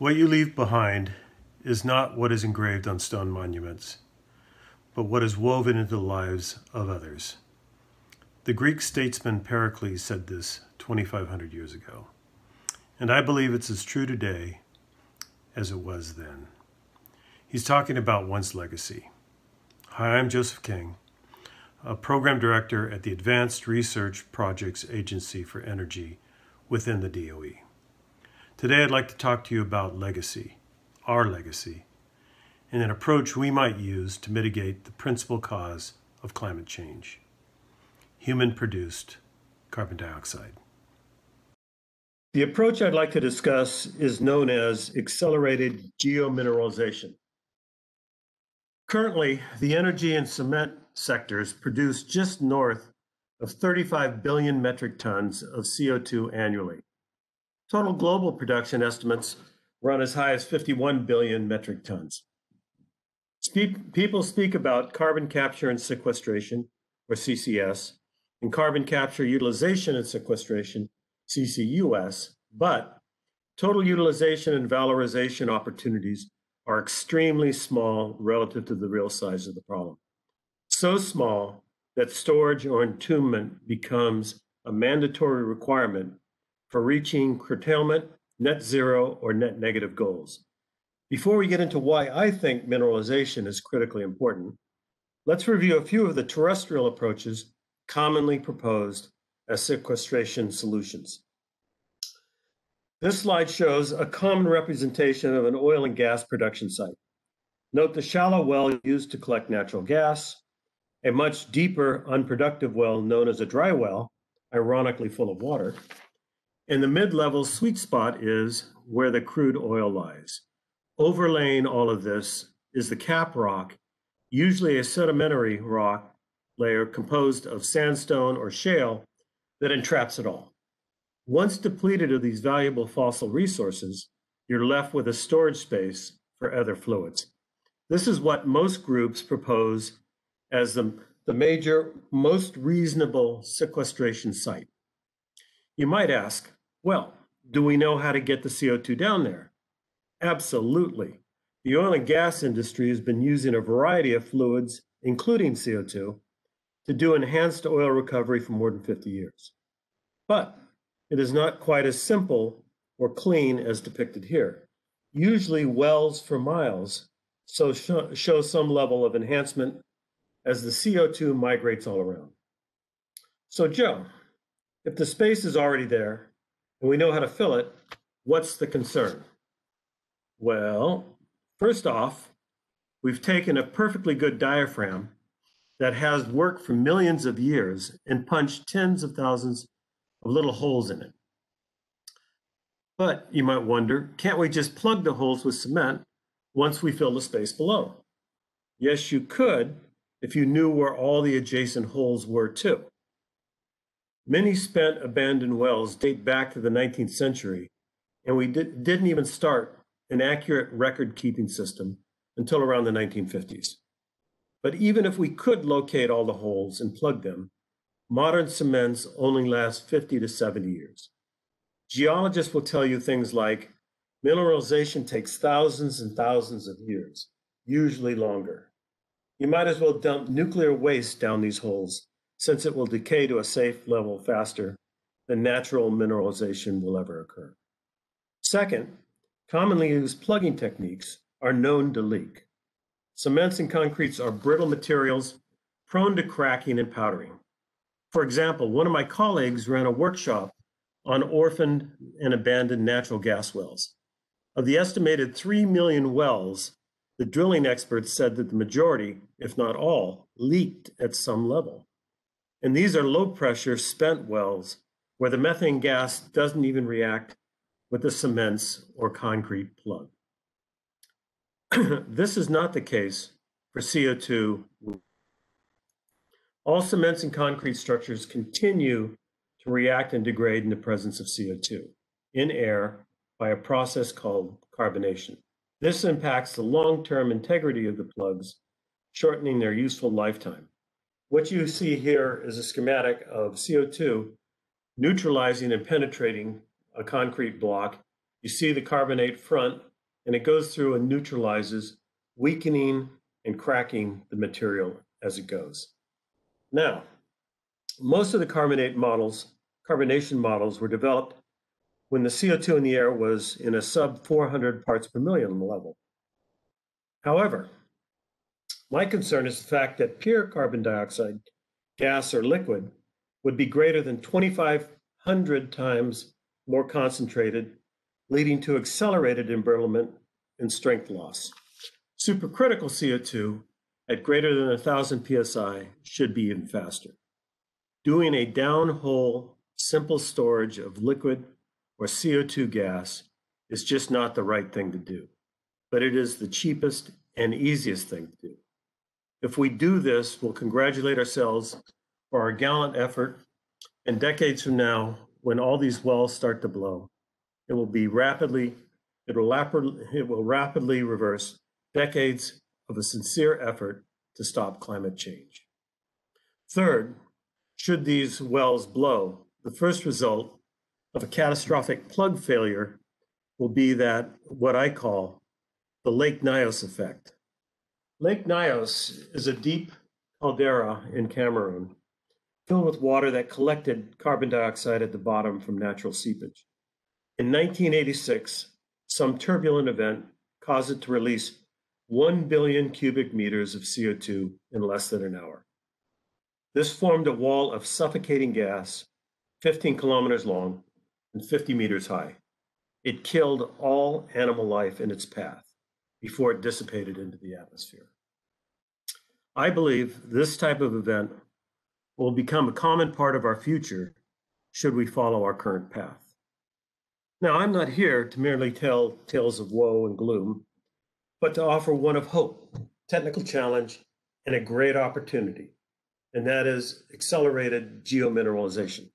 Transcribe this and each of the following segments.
What you leave behind is not what is engraved on stone monuments, but what is woven into the lives of others. The Greek statesman Pericles said this 2,500 years ago, and I believe it's as true today as it was then. He's talking about one's legacy. Hi, I'm Joseph King, a program director at the Advanced Research Projects Agency for Energy within the DOE. Today, I'd like to talk to you about legacy, our legacy, and an approach we might use to mitigate the principal cause of climate change human produced carbon dioxide. The approach I'd like to discuss is known as accelerated geomineralization. Currently, the energy and cement sectors produce just north of 35 billion metric tons of CO2 annually. Total global production estimates run as high as 51 billion metric tons. Speak, people speak about carbon capture and sequestration, or CCS, and carbon capture utilization and sequestration, CCUS, but total utilization and valorization opportunities are extremely small relative to the real size of the problem. So small that storage or entombment becomes a mandatory requirement for reaching curtailment, net zero, or net negative goals. Before we get into why I think mineralization is critically important, let's review a few of the terrestrial approaches commonly proposed as sequestration solutions. This slide shows a common representation of an oil and gas production site. Note the shallow well used to collect natural gas, a much deeper, unproductive well known as a dry well, ironically full of water, and the mid-level sweet spot is where the crude oil lies. Overlaying all of this is the cap rock, usually a sedimentary rock layer composed of sandstone or shale that entraps it all. Once depleted of these valuable fossil resources, you're left with a storage space for other fluids. This is what most groups propose as the, the major, most reasonable sequestration site. You might ask, well, do we know how to get the CO2 down there? Absolutely. The oil and gas industry has been using a variety of fluids, including CO2, to do enhanced oil recovery for more than 50 years. But it is not quite as simple or clean as depicted here. Usually wells for miles so show some level of enhancement as the CO2 migrates all around. So Joe, if the space is already there, and we know how to fill it, what's the concern? Well, first off, we've taken a perfectly good diaphragm that has worked for millions of years and punched tens of thousands of little holes in it. But you might wonder, can't we just plug the holes with cement once we fill the space below? Yes, you could if you knew where all the adjacent holes were too. Many spent abandoned wells date back to the 19th century, and we did, didn't even start an accurate record keeping system until around the 1950s. But even if we could locate all the holes and plug them, modern cements only last 50 to 70 years. Geologists will tell you things like mineralization takes thousands and thousands of years, usually longer. You might as well dump nuclear waste down these holes since it will decay to a safe level faster than natural mineralization will ever occur. Second, commonly used plugging techniques are known to leak. Cements and concretes are brittle materials prone to cracking and powdering. For example, one of my colleagues ran a workshop on orphaned and abandoned natural gas wells. Of the estimated 3 million wells, the drilling experts said that the majority, if not all, leaked at some level. And these are low pressure spent wells where the methane gas doesn't even react with the cements or concrete plug. this is not the case for CO2. All cements and concrete structures continue to react and degrade in the presence of CO2 in air by a process called carbonation. This impacts the long-term integrity of the plugs, shortening their useful lifetime. What you see here is a schematic of CO2 neutralizing and penetrating a concrete block. You see the carbonate front and it goes through and neutralizes, weakening and cracking the material as it goes. Now, most of the carbonate models, carbonation models were developed when the CO2 in the air was in a sub 400 parts per million level. However, my concern is the fact that pure carbon dioxide, gas or liquid, would be greater than 2,500 times more concentrated, leading to accelerated embrittlement and strength loss. Supercritical CO2 at greater than 1,000 psi should be even faster. Doing a downhole simple storage of liquid or CO2 gas is just not the right thing to do, but it is the cheapest and easiest thing to do. If we do this, we'll congratulate ourselves for our gallant effort, and decades from now, when all these wells start to blow, it will be rapidly, it will, it will rapidly reverse decades of a sincere effort to stop climate change. Third, should these wells blow, the first result of a catastrophic plug failure will be that what I call the Lake Nyos effect. Lake Nyos is a deep caldera in Cameroon filled with water that collected carbon dioxide at the bottom from natural seepage. In 1986, some turbulent event caused it to release 1 billion cubic meters of CO2 in less than an hour. This formed a wall of suffocating gas 15 kilometers long and 50 meters high. It killed all animal life in its path before it dissipated into the atmosphere. I believe this type of event will become a common part of our future should we follow our current path. Now, I'm not here to merely tell tales of woe and gloom, but to offer one of hope, technical challenge, and a great opportunity, and that is accelerated geomineralization.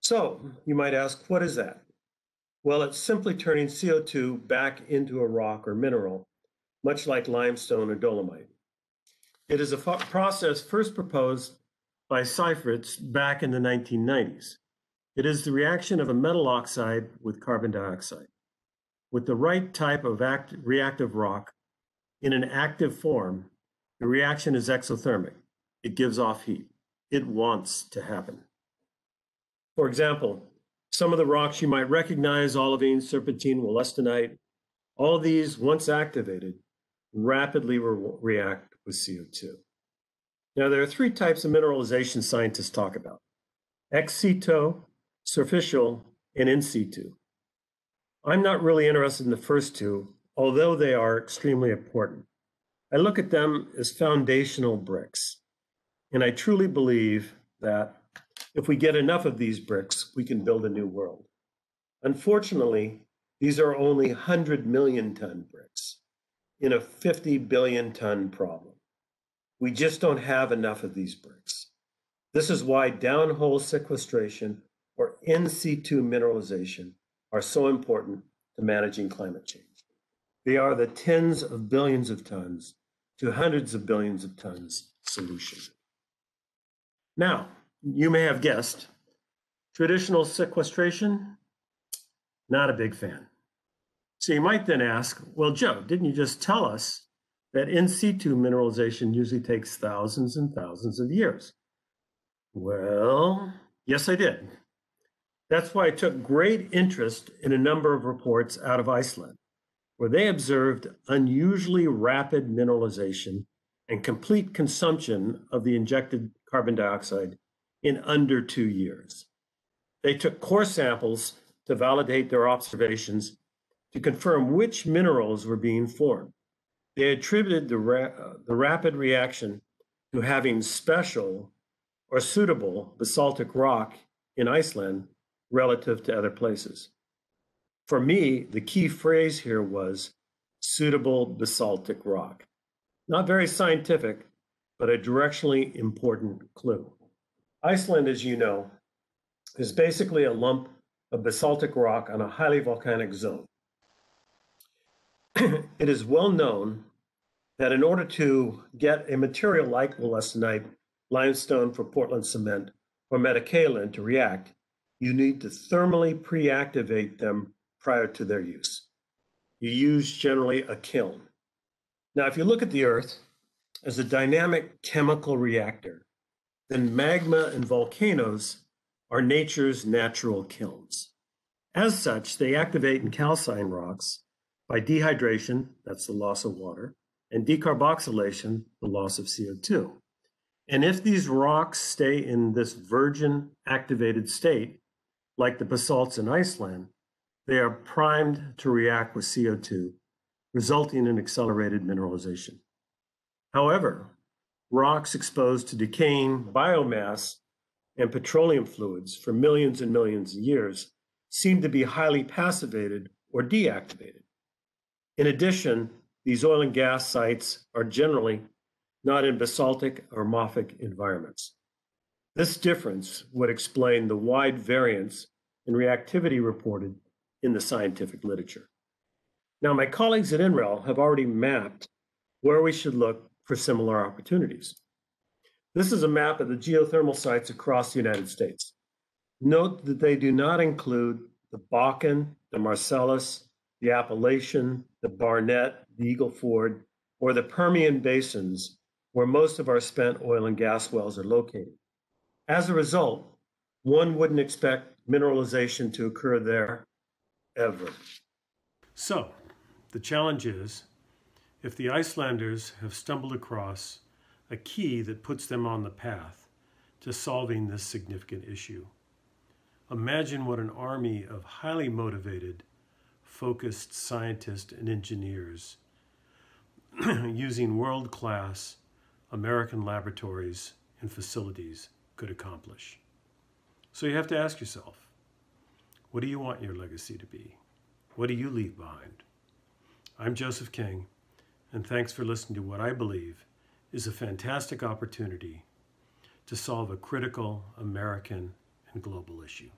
So you might ask, what is that? Well, it's simply turning CO2 back into a rock or mineral, much like limestone or dolomite. It is a process first proposed by Seifritz back in the 1990s. It is the reaction of a metal oxide with carbon dioxide. With the right type of act, reactive rock in an active form, the reaction is exothermic. It gives off heat. It wants to happen. For example, some of the rocks you might recognize, olivine, serpentine, wollastonite, all these, once activated, rapidly re react with CO2. Now, there are three types of mineralization scientists talk about ex situ, superficial, and in situ. I'm not really interested in the first two, although they are extremely important. I look at them as foundational bricks, and I truly believe that if we get enough of these bricks, we can build a new world. Unfortunately, these are only 100 million ton bricks in a 50 billion ton problem. We just don't have enough of these bricks. This is why downhole sequestration or in situ mineralization are so important to managing climate change. They are the tens of billions of tons to hundreds of billions of tons solution. Now, you may have guessed, traditional sequestration, not a big fan. So you might then ask, well, Joe, didn't you just tell us that in situ mineralization usually takes thousands and thousands of years? Well, yes, I did. That's why I took great interest in a number of reports out of Iceland, where they observed unusually rapid mineralization and complete consumption of the injected carbon dioxide in under two years. They took core samples to validate their observations to confirm which minerals were being formed. They attributed the, ra the rapid reaction to having special or suitable basaltic rock in Iceland relative to other places. For me, the key phrase here was suitable basaltic rock. Not very scientific, but a directionally important clue. Iceland, as you know, is basically a lump of basaltic rock on a highly volcanic zone. it is well known that in order to get a material like wollastonite, limestone for Portland cement, or metakaolin to react, you need to thermally pre-activate them prior to their use. you use generally a kiln. Now, if you look at the Earth as a dynamic chemical reactor, then magma and volcanoes are nature's natural kilns. As such, they activate and calcine rocks by dehydration, that's the loss of water, and decarboxylation, the loss of CO2. And if these rocks stay in this virgin activated state, like the basalts in Iceland, they are primed to react with CO2, resulting in accelerated mineralization. However, rocks exposed to decaying biomass and petroleum fluids for millions and millions of years seem to be highly passivated or deactivated. In addition, these oil and gas sites are generally not in basaltic or mafic environments. This difference would explain the wide variance in reactivity reported in the scientific literature. Now, my colleagues at NREL have already mapped where we should look for similar opportunities. This is a map of the geothermal sites across the United States. Note that they do not include the Bakken, the Marcellus, the Appalachian, the Barnett, the Eagle Ford, or the Permian basins where most of our spent oil and gas wells are located. As a result, one wouldn't expect mineralization to occur there ever. So, the challenge is if the Icelanders have stumbled across a key that puts them on the path to solving this significant issue, imagine what an army of highly motivated, focused scientists and engineers using world class American laboratories and facilities could accomplish. So you have to ask yourself, what do you want your legacy to be? What do you leave behind? I'm Joseph King, and thanks for listening to what I believe is a fantastic opportunity to solve a critical American and global issue.